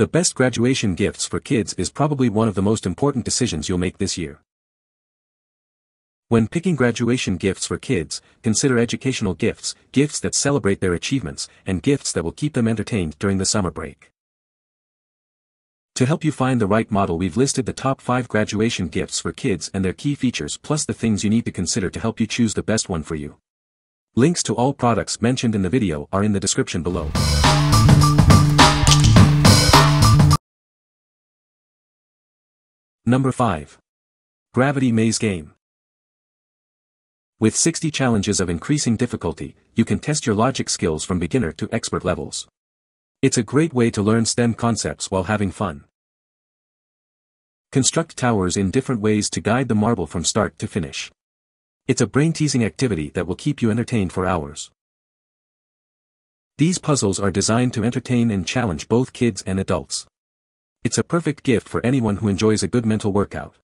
The best graduation gifts for kids is probably one of the most important decisions you'll make this year. When picking graduation gifts for kids, consider educational gifts, gifts that celebrate their achievements, and gifts that will keep them entertained during the summer break. To help you find the right model we've listed the top 5 graduation gifts for kids and their key features plus the things you need to consider to help you choose the best one for you. Links to all products mentioned in the video are in the description below. Number 5. Gravity Maze Game. With 60 challenges of increasing difficulty, you can test your logic skills from beginner to expert levels. It's a great way to learn STEM concepts while having fun. Construct towers in different ways to guide the marble from start to finish. It's a brain-teasing activity that will keep you entertained for hours. These puzzles are designed to entertain and challenge both kids and adults. It's a perfect gift for anyone who enjoys a good mental workout.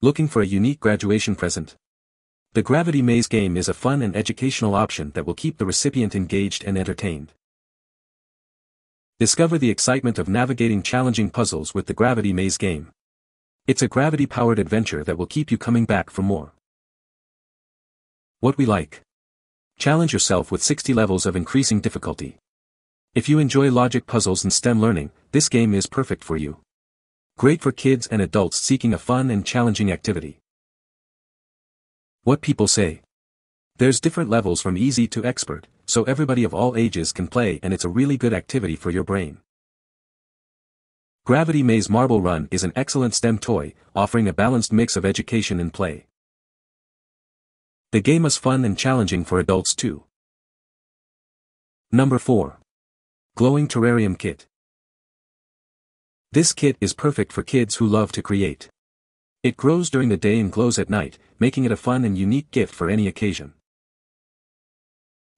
Looking for a unique graduation present? The Gravity Maze game is a fun and educational option that will keep the recipient engaged and entertained. Discover the excitement of navigating challenging puzzles with the Gravity Maze game. It's a gravity-powered adventure that will keep you coming back for more. What we like. Challenge yourself with 60 levels of increasing difficulty. If you enjoy logic puzzles and STEM learning, this game is perfect for you. Great for kids and adults seeking a fun and challenging activity. What people say. There's different levels from easy to expert, so everybody of all ages can play and it's a really good activity for your brain. Gravity Maze Marble Run is an excellent STEM toy, offering a balanced mix of education and play. The game is fun and challenging for adults too. Number 4. Glowing Terrarium Kit. This kit is perfect for kids who love to create. It grows during the day and glows at night, making it a fun and unique gift for any occasion.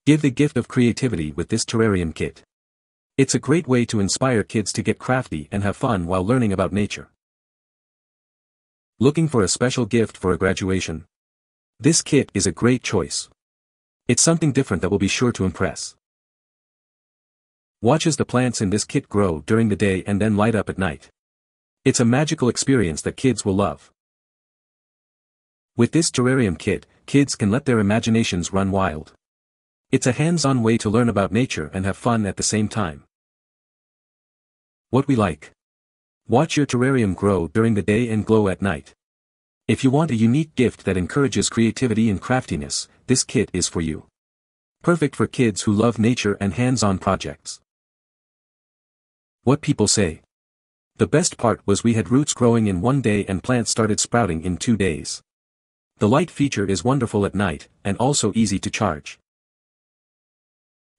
Give the gift of creativity with this terrarium kit. It's a great way to inspire kids to get crafty and have fun while learning about nature. Looking for a special gift for a graduation? This kit is a great choice. It's something different that will be sure to impress. Watch as the plants in this kit grow during the day and then light up at night. It's a magical experience that kids will love. With this terrarium kit, kids can let their imaginations run wild. It's a hands-on way to learn about nature and have fun at the same time. What we like. Watch your terrarium grow during the day and glow at night. If you want a unique gift that encourages creativity and craftiness, this kit is for you. Perfect for kids who love nature and hands-on projects. What people say. The best part was we had roots growing in one day and plants started sprouting in two days. The light feature is wonderful at night, and also easy to charge.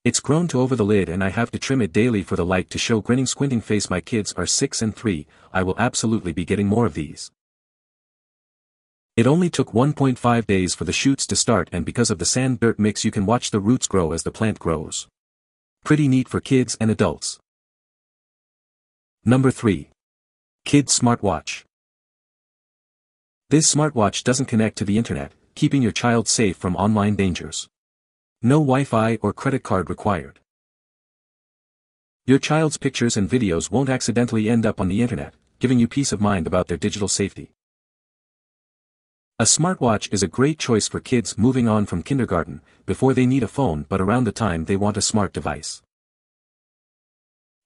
It's grown to over the lid and I have to trim it daily for the light to show grinning squinting face my kids are 6 and 3, I will absolutely be getting more of these. It only took 1.5 days for the shoots to start and because of the sand-dirt mix you can watch the roots grow as the plant grows. Pretty neat for kids and adults. Number 3. Kids Smartwatch. This smartwatch doesn't connect to the internet, keeping your child safe from online dangers. No Wi-Fi or credit card required. Your child's pictures and videos won't accidentally end up on the internet, giving you peace of mind about their digital safety. A smartwatch is a great choice for kids moving on from kindergarten, before they need a phone but around the time they want a smart device.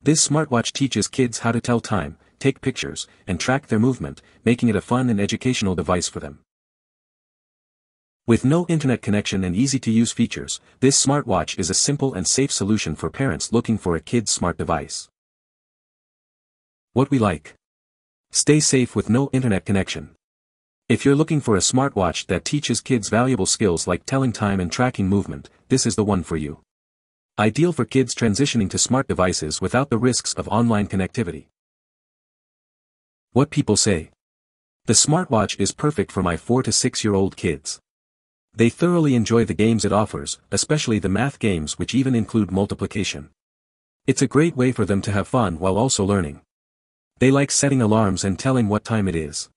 This smartwatch teaches kids how to tell time, take pictures, and track their movement, making it a fun and educational device for them. With no internet connection and easy-to-use features, this smartwatch is a simple and safe solution for parents looking for a kid's smart device. What we like. Stay safe with no internet connection. If you're looking for a smartwatch that teaches kids valuable skills like telling time and tracking movement, this is the one for you. Ideal for kids transitioning to smart devices without the risks of online connectivity. What people say. The smartwatch is perfect for my 4 to 6 year old kids. They thoroughly enjoy the games it offers, especially the math games which even include multiplication. It's a great way for them to have fun while also learning. They like setting alarms and telling what time it is.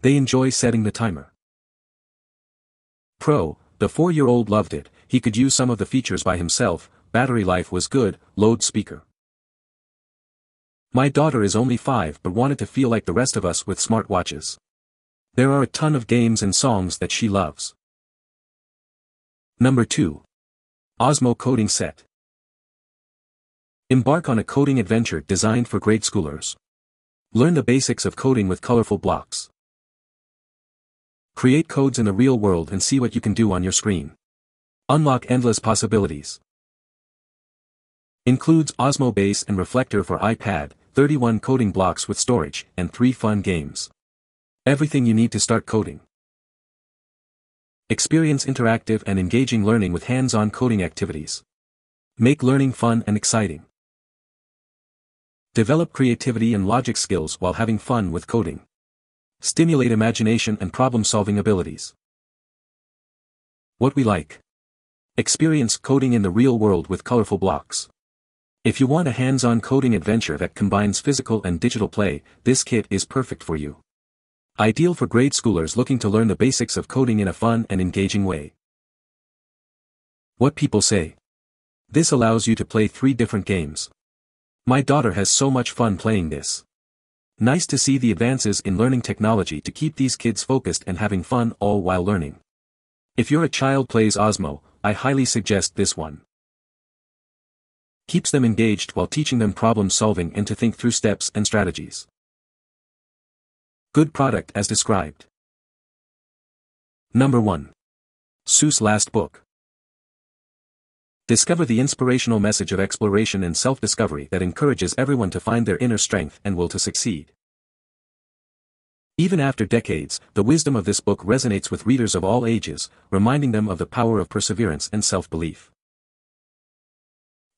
They enjoy setting the timer. Pro, the 4-year-old loved it, he could use some of the features by himself, battery life was good, load speaker. My daughter is only 5 but wanted to feel like the rest of us with smartwatches. There are a ton of games and songs that she loves. Number 2. Osmo Coding Set. Embark on a coding adventure designed for grade schoolers. Learn the basics of coding with colorful blocks. Create codes in the real world and see what you can do on your screen. Unlock endless possibilities. Includes Osmo Base and Reflector for iPad, 31 coding blocks with storage, and 3 fun games. Everything you need to start coding. Experience interactive and engaging learning with hands-on coding activities. Make learning fun and exciting. Develop creativity and logic skills while having fun with coding. Stimulate imagination and problem-solving abilities. What we like. Experience coding in the real world with colorful blocks. If you want a hands-on coding adventure that combines physical and digital play, this kit is perfect for you. Ideal for grade schoolers looking to learn the basics of coding in a fun and engaging way. What people say. This allows you to play three different games. My daughter has so much fun playing this. Nice to see the advances in learning technology to keep these kids focused and having fun all while learning. If your child plays Osmo, I highly suggest this one keeps them engaged while teaching them problem solving and to think through steps and strategies. Good product as described. Number 1. Seuss Last Book. Discover the inspirational message of exploration and self-discovery that encourages everyone to find their inner strength and will to succeed. Even after decades, the wisdom of this book resonates with readers of all ages, reminding them of the power of perseverance and self-belief.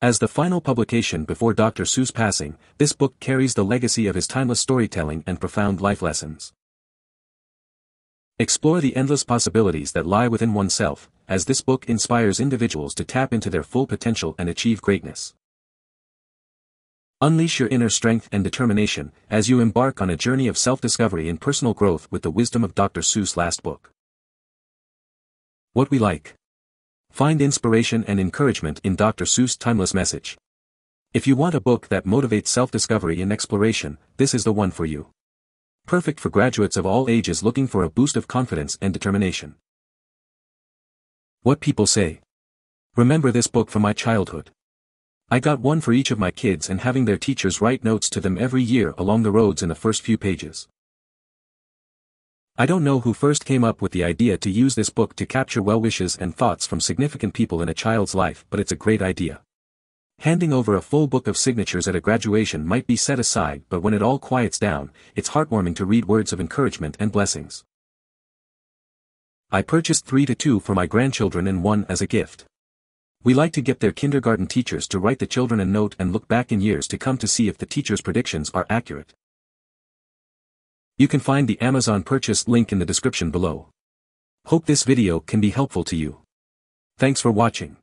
As the final publication before Dr. Seuss' passing, this book carries the legacy of his timeless storytelling and profound life lessons. Explore the endless possibilities that lie within oneself, as this book inspires individuals to tap into their full potential and achieve greatness. Unleash your inner strength and determination as you embark on a journey of self-discovery and personal growth with the wisdom of Dr. Seuss' last book. What we like. Find inspiration and encouragement in Dr. Seuss' timeless message. If you want a book that motivates self-discovery and exploration, this is the one for you. Perfect for graduates of all ages looking for a boost of confidence and determination. What people say. Remember this book from my childhood. I got one for each of my kids and having their teachers write notes to them every year along the roads in the first few pages. I don't know who first came up with the idea to use this book to capture well wishes and thoughts from significant people in a child's life but it's a great idea. Handing over a full book of signatures at a graduation might be set aside but when it all quiets down, it's heartwarming to read words of encouragement and blessings. I purchased three to two for my grandchildren and one as a gift. We like to get their kindergarten teachers to write the children a note and look back in years to come to see if the teacher's predictions are accurate. You can find the Amazon purchase link in the description below. Hope this video can be helpful to you. Thanks for watching.